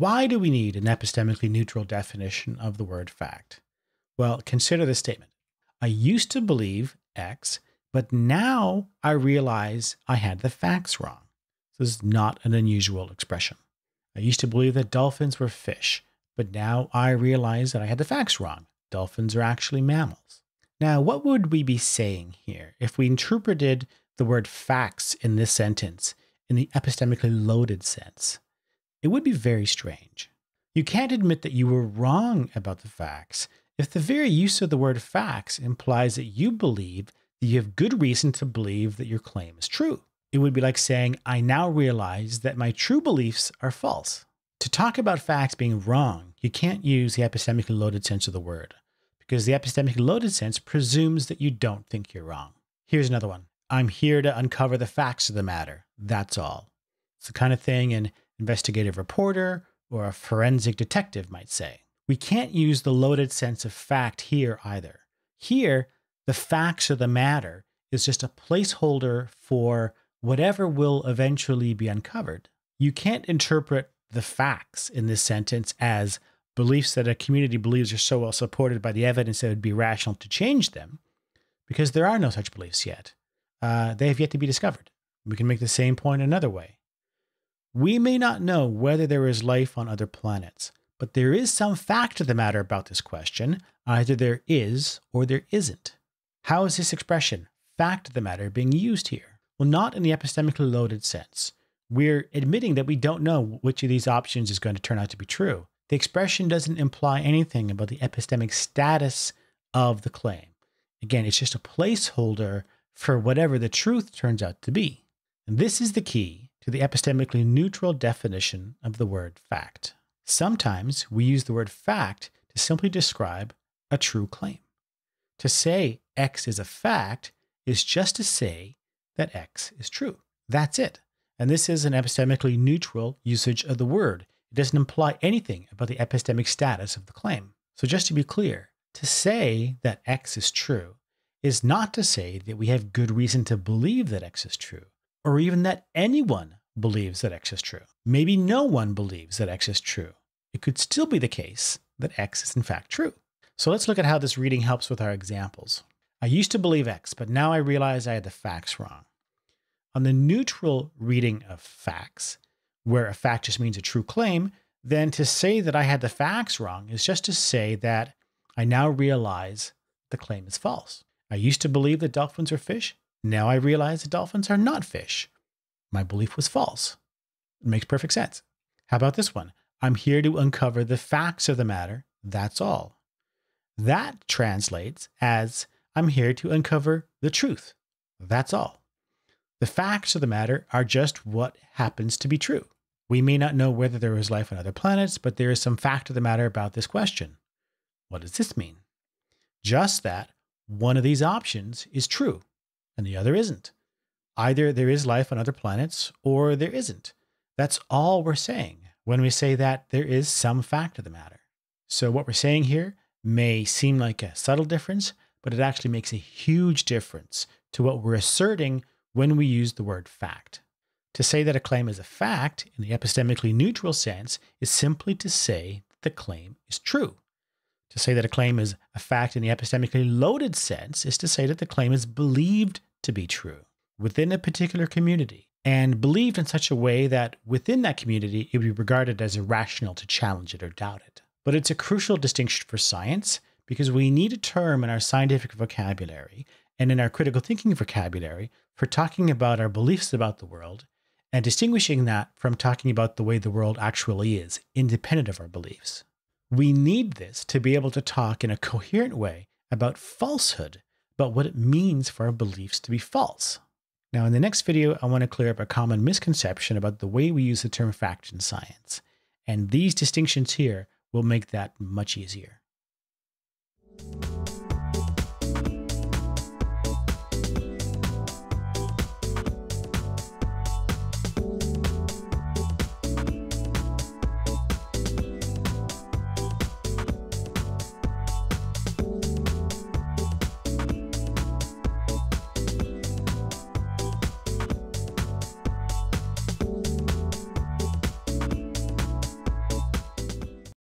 Why do we need an epistemically neutral definition of the word fact? Well, consider this statement. I used to believe X, but now I realize I had the facts wrong. This is not an unusual expression. I used to believe that dolphins were fish, but now I realize that I had the facts wrong. Dolphins are actually mammals. Now, what would we be saying here if we interpreted the word facts in this sentence in the epistemically loaded sense? It would be very strange. You can't admit that you were wrong about the facts if the very use of the word facts implies that you believe that you have good reason to believe that your claim is true. It would be like saying, I now realize that my true beliefs are false. To talk about facts being wrong, you can't use the epistemically loaded sense of the word, because the epistemically loaded sense presumes that you don't think you're wrong. Here's another one I'm here to uncover the facts of the matter. That's all. It's the kind of thing an investigative reporter or a forensic detective might say. We can't use the loaded sense of fact here either. Here, the facts of the matter is just a placeholder for whatever will eventually be uncovered. You can't interpret the facts in this sentence as beliefs that a community believes are so well supported by the evidence that it would be rational to change them, because there are no such beliefs yet. Uh, they have yet to be discovered. We can make the same point another way. We may not know whether there is life on other planets, but there is some fact of the matter about this question. Either there is or there isn't. How is this expression, fact of the matter, being used here? Well, not in the epistemically loaded sense. We're admitting that we don't know which of these options is going to turn out to be true. The expression doesn't imply anything about the epistemic status of the claim. Again, it's just a placeholder for whatever the truth turns out to be. And this is the key to the epistemically neutral definition of the word fact. Sometimes we use the word fact to simply describe a true claim. To say X is a fact is just to say that X is true. That's it. And this is an epistemically neutral usage of the word. It doesn't imply anything about the epistemic status of the claim. So, just to be clear, to say that X is true is not to say that we have good reason to believe that X is true, or even that anyone believes that X is true. Maybe no one believes that X is true. It could still be the case that X is in fact true. So let's look at how this reading helps with our examples. I used to believe X, but now I realize I had the facts wrong. On the neutral reading of facts, where a fact just means a true claim, then to say that I had the facts wrong is just to say that I now realize the claim is false. I used to believe that dolphins are fish. Now I realize that dolphins are not fish my belief was false. It makes perfect sense. How about this one? I'm here to uncover the facts of the matter. That's all. That translates as I'm here to uncover the truth. That's all. The facts of the matter are just what happens to be true. We may not know whether there is life on other planets, but there is some fact of the matter about this question. What does this mean? Just that one of these options is true and the other isn't. Either there is life on other planets or there isn't. That's all we're saying when we say that there is some fact of the matter. So, what we're saying here may seem like a subtle difference, but it actually makes a huge difference to what we're asserting when we use the word fact. To say that a claim is a fact in the epistemically neutral sense is simply to say that the claim is true. To say that a claim is a fact in the epistemically loaded sense is to say that the claim is believed to be true within a particular community and believed in such a way that within that community it would be regarded as irrational to challenge it or doubt it. But it's a crucial distinction for science because we need a term in our scientific vocabulary and in our critical thinking vocabulary for talking about our beliefs about the world and distinguishing that from talking about the way the world actually is, independent of our beliefs. We need this to be able to talk in a coherent way about falsehood, about what it means for our beliefs to be false. Now, in the next video, I want to clear up a common misconception about the way we use the term fact in science. And these distinctions here will make that much easier.